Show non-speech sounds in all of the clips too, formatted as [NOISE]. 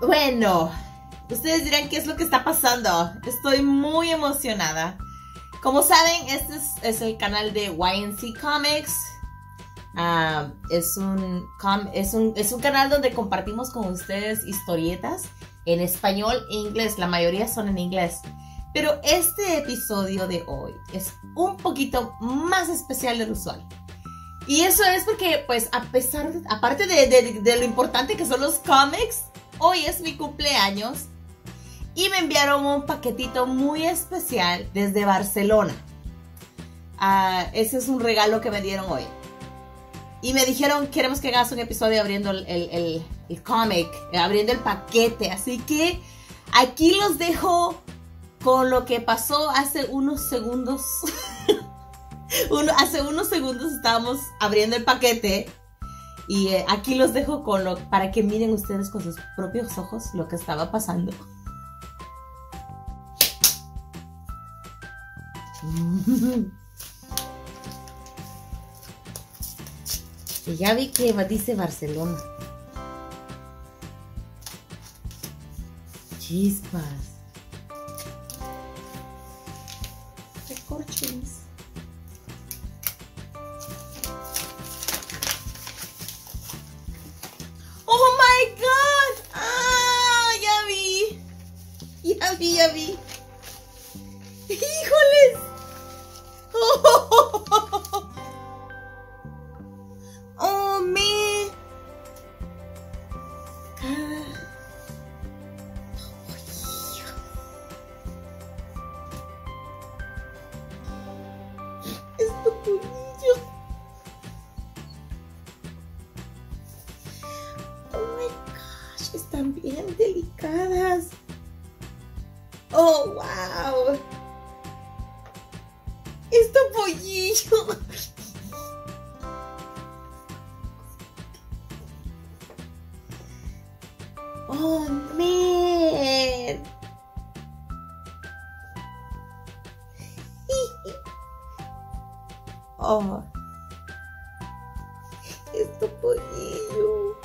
Bueno, ustedes dirán qué es lo que está pasando. Estoy muy emocionada. Como saben, este es, el canal de YNC Comics. Ah, es, un, es, un, es un canal donde compartimos con ustedes historietas en español e inglés. La mayoría son en inglés. Pero este episodio de hoy es un poquito más especial de lo usual. Y eso es porque, pues, a pesar, aparte de, de, lo importante que son los cómics, hoy es mi cumpleaños y me enviaron un paquetito muy especial desde Barcelona. Ah, ese es un regalo que me dieron hoy. Y me dijeron, queremos que hagas un episodio abriendo el, el, el cómic, abriendo el paquete. Así que aquí los dejo con lo que pasó hace unos segundos. [LAUGHS] hace unos segundos estábamos abriendo el paquete y eh, aquí los dejo con lo para que miren ustedes con sus propios ojos lo que estaba pasando. [LAUGHS] y ya vi que dice Barcelona. Chispas. Oh Esto pollillo. Oh, man. Oh. Esto pollillo.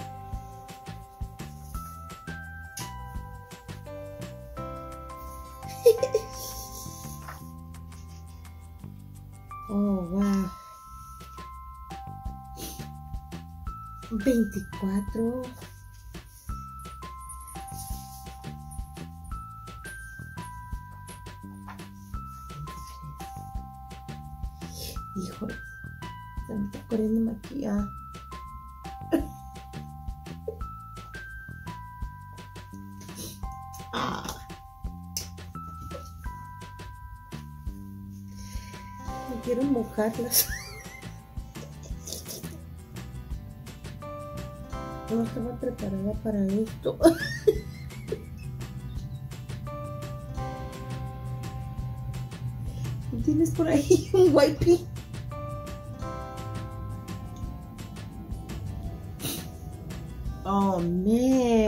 Oh, wow. 24. Quiero mojarlas. No estaba preparada para esto. ¿Tienes por ahí un wipe? Oh, man.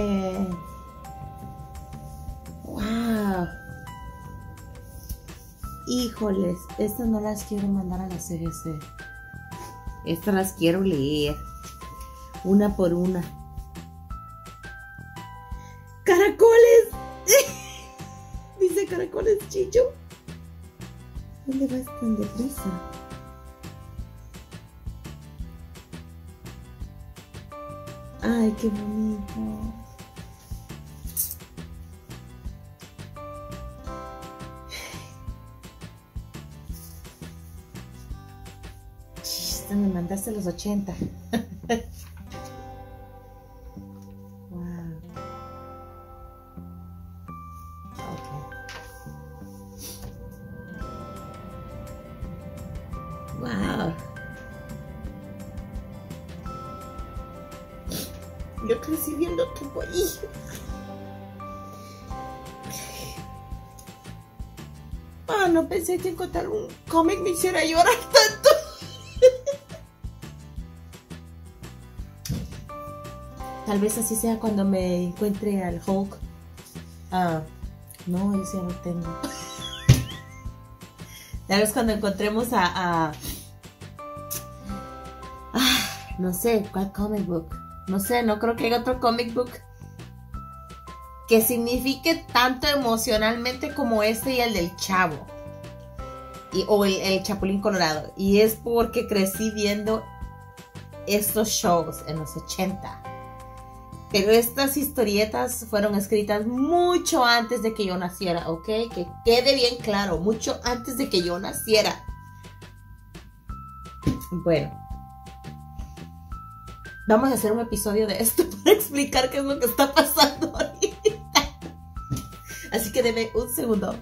Híjoles, estas no las quiero mandar a la CGC. Estas las quiero leer. Una por una. ¡Caracoles! [LAUGHS] Dice caracoles, Chicho. ¿Dónde vas tan deprisa? Ay, qué bonito. Me mandaste los 80. [LAUGHS] wow. Yo crecí viendo tu. Ah, no pensé que encontrar un cómic me hiciera llorar tanto. Tal vez así sea cuando me encuentre al Hulk. Ah, no, ese ya no tengo. [LAUGHS] Tal vez cuando encontremos a, ah, no sé, ¿cuál comic book? No sé, no creo que haya otro comic book que signifique tanto emocionalmente como este y el del chavo. Y, o el, el Chapulín Colorado. Y es porque crecí viendo estos shows en los 80. Pero estas historietas fueron escritas mucho antes de que yo naciera, ¿ok? Que quede bien claro, mucho antes de que yo naciera. Bueno, vamos a hacer un episodio de esto [LAUGHS] para explicar qué es lo que está pasando ahorita. Así que deme un segundo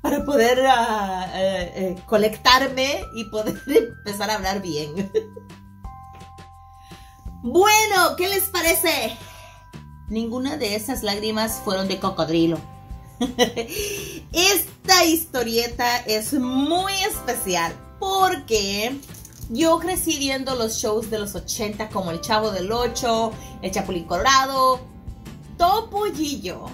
para poder uh, colectarme y poder [LAUGHS] empezar a hablar bien. [LAUGHS] bueno, ¿qué les parece? Ninguna de esas lágrimas fueron de cocodrilo. [LAUGHS] Esta historieta es muy especial porque yo crecí viendo los shows de los 80 como El Chavo del 8, El Chapulín Colorado, Topollillo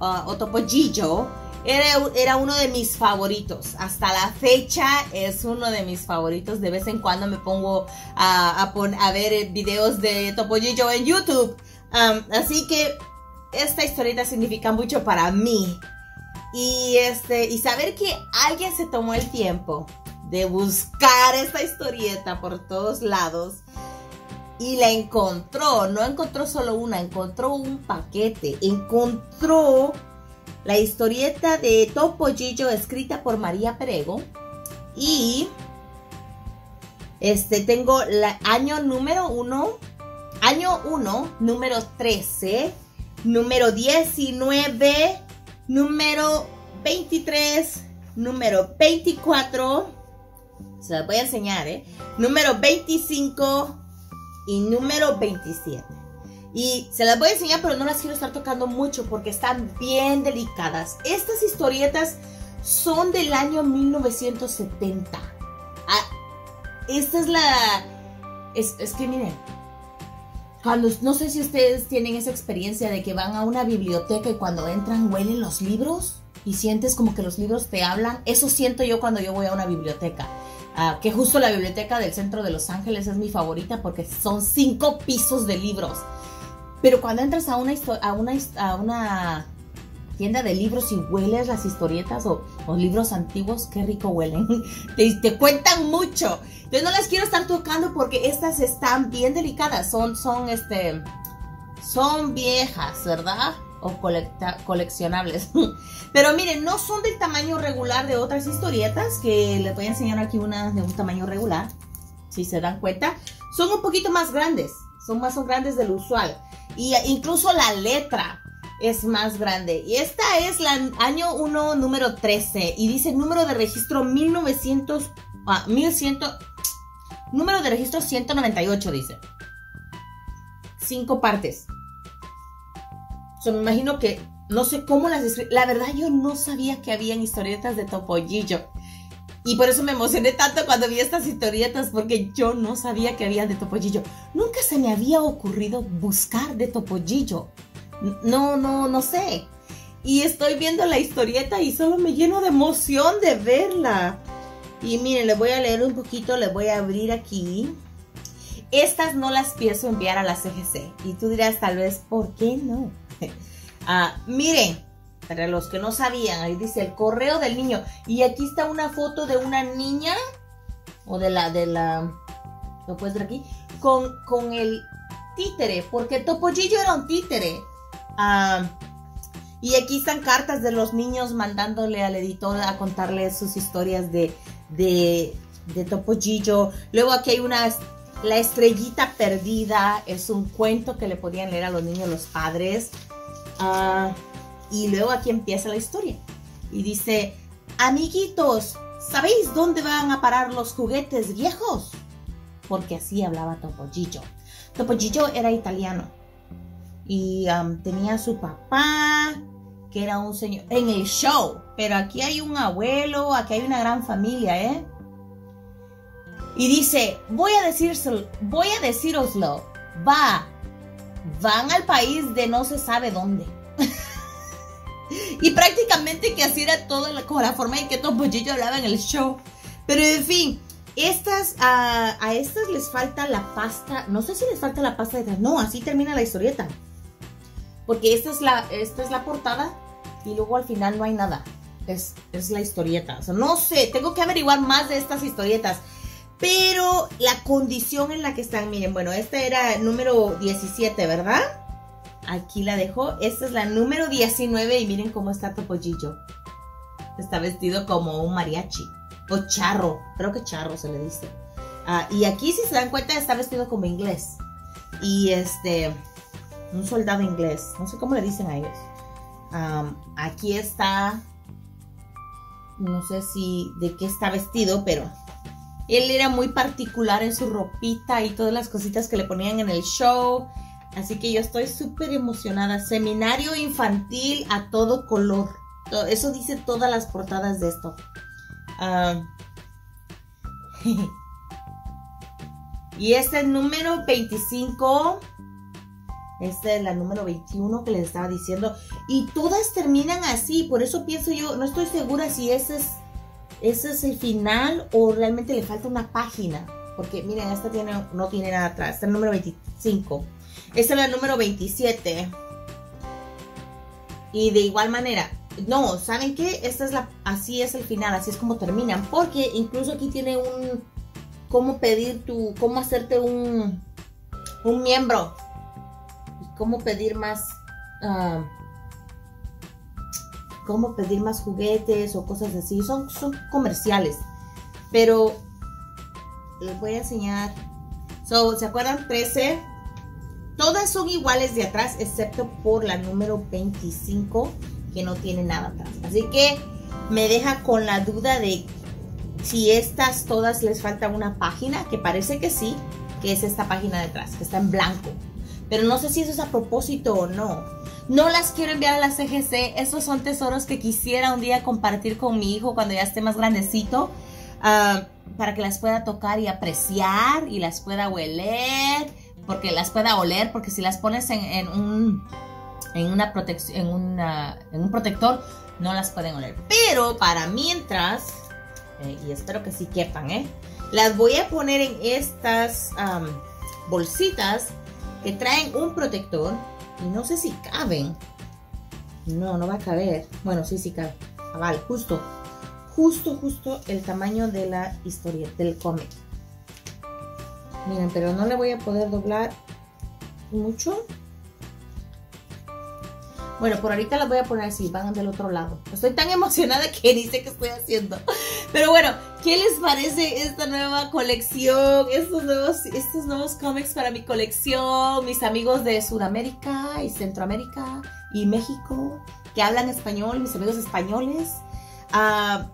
uh, o Topollillo era, era, uno de mis favoritos. Hasta la fecha es uno de mis favoritos. De vez en cuando me pongo a, a, a ver videos de Topollillo en YouTube. Así que esta historieta significa mucho para mí. Y, este, y saber que alguien se tomó el tiempo de buscar esta historieta por todos lados y la encontró. No encontró solo una, encontró un paquete. Encontró la historieta de Topollillo escrita por María Perego. Y este tengo el año número uno Año 1, número 13, número 19, número 23, número 24, se las voy a enseñar, ¿eh? Número 25 y número 27. Y se las voy a enseñar, pero no las quiero estar tocando mucho porque están bien delicadas. Estas historietas son del año 1970. Ah, esta es la... Es, es que miren, no sé si ustedes tienen esa experiencia de que van a una biblioteca y cuando entran huelen los libros y sientes como que los libros te hablan. Eso siento yo cuando yo voy a una biblioteca. Uh, que justo la biblioteca del centro de Los Ángeles es mi favorita porque son cinco pisos de libros. Pero cuando entras a una, a una, a una tienda de libros y hueles las historietas o, o libros antiguos, qué rico huelen. [LAUGHS] te, cuentan mucho. Entonces no las quiero estar tocando porque estas están bien delicadas. Son, son, este, son viejas, ¿verdad? O colecta, coleccionables. [LAUGHS] Pero miren, no son del tamaño regular de otras historietas, que les voy a enseñar aquí una de un tamaño regular. Si se dan cuenta. Son un poquito más grandes. Son más son grandes del usual. Y incluso la letra es más grande. Y esta es la año 1, número 13. Y dice número de registro 1900, ah, 1100, número de registro 198, dice. Cinco partes. So, me imagino que, no sé cómo las La verdad, yo no sabía que habían historietas de Topollillo. Y por eso me emocioné tanto cuando vi estas historietas, porque yo no sabía que había de Topollillo. Nunca se me había ocurrido buscar de Topollillo. No, no, no sé. Y estoy viendo la historieta y solo me lleno de emoción de verla. Y miren, le voy a leer un poquito, le voy a abrir aquí. Estas no las pienso enviar a la CGC. Y tú dirás tal vez, ¿por qué no? [LAUGHS] ah, miren, para los que no sabían, ahí dice el correo del niño. Y aquí está una foto de una niña, o de la, de la, lo puedes ver aquí, con, con el títere, porque Topollillo era un títere. Uh, y aquí están cartas de los niños mandándole al editor a contarle sus historias de, de, de Topollillo. Luego aquí hay una, la estrellita perdida, es un cuento que le podían leer a los niños los padres. Uh, y luego aquí empieza la historia. Y dice, amiguitos, ¿sabéis dónde van a parar los juguetes viejos? Porque así hablaba Topollillo. Topollillo era italiano y um, tenía a su papá, que era un señor, en el show. Pero aquí hay un abuelo, aquí hay una gran familia, ¿eh? Y dice, voy a decírselo, voy a decíroslo, va, van al país de no se sabe dónde. [LAUGHS] y prácticamente que así era todo con la forma en que Topollillo hablaba en el show. Pero en fin, estas, a, a estas les falta la pasta, no sé si les falta la pasta de no, así termina la historieta. Porque esta es la, esta es la portada y luego al final no hay nada. Es, es la historieta. no sé, tengo que averiguar más de estas historietas. Pero la condición en la que están, miren, bueno, esta era número 17, ¿verdad? Aquí la dejo. Esta es la número 19 y miren cómo está Topollillo. Está vestido como un mariachi. O charro. Creo que charro se le dice. Ah, y aquí, si se dan cuenta, está vestido como inglés. Y este, un soldado inglés. No sé cómo le dicen a ellos. aquí está, no sé si de qué está vestido, pero él era muy particular en su ropita y todas las cositas que le ponían en el show. Así que yo estoy súper emocionada. Seminario infantil a todo color. Eso dice todas las portadas de esto. [LAUGHS] Y este es número 25. Esta es la número 21 que les estaba diciendo. Y todas terminan así. Por eso pienso yo, no estoy segura si ese es, ese es el final o realmente le falta una página. Porque miren, esta tiene, no tiene nada atrás. Esta es el número 25. Esta es la número 27. Y de igual manera, no, ¿saben qué? Esta es la, así es el final, así es como terminan. Porque incluso aquí tiene un, cómo pedir tu, cómo hacerte un, un miembro. Cómo pedir más, uh, cómo pedir más juguetes o cosas así. Son, son comerciales. Pero les voy a enseñar. So, ¿se acuerdan? 13 Todas son iguales de atrás, excepto por la número 25, que no tiene nada atrás. Así que me deja con la duda de si estas todas les falta una página, que parece que sí, que es esta página de atrás, que está en blanco. Pero no sé si eso es a propósito o no. No las quiero enviar a la CGC. Estos son tesoros que quisiera un día compartir con mi hijo cuando ya esté más grandecito. Ah, para que las pueda tocar y apreciar y las pueda hueler porque las pueda oler, porque si las pones en, un en una en, una, en un protector, no las pueden oler. Pero para mientras, eh, y espero que sí quepan, ¿eh? Las voy a poner en estas bolsitas que traen un protector y no sé si caben. No, no va a caber. Bueno, sí, sí cabe. Ah, vale, justo, justo, justo el tamaño de la historia, del cómic. Miren, pero no le voy a poder doblar mucho. Bueno, por ahorita las voy a poner así, van del otro lado. Estoy tan [LAUGHS] emocionada que ni sé qué estoy haciendo. Pero bueno, ¿qué les parece esta nueva colección? Estos nuevos, estos nuevos cómics para mi colección. Mis amigos de Sudamérica y Centroamérica y México que hablan español, mis amigos españoles. Ah,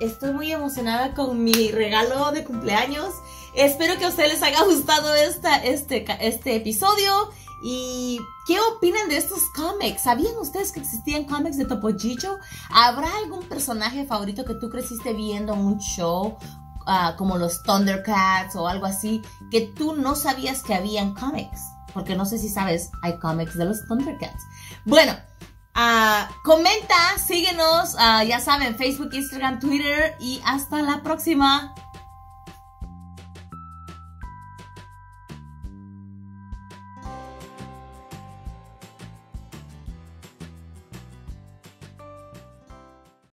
estoy muy emocionada con mi regalo de cumpleaños. Espero que a ustedes les haya gustado esta, este, este episodio. ¿Y qué opinan de estos cómics? ¿Sabían ustedes que existían cómics de Topollillo? ¿Habrá algún personaje favorito que tú creciste viendo en un show ah, como los Thundercats o algo así que tú no sabías que habían cómics? Porque no sé si sabes, hay cómics de los Thundercats. Bueno, ah, comenta, síguenos, ah, ya saben, Facebook, Instagram, Twitter y hasta la próxima.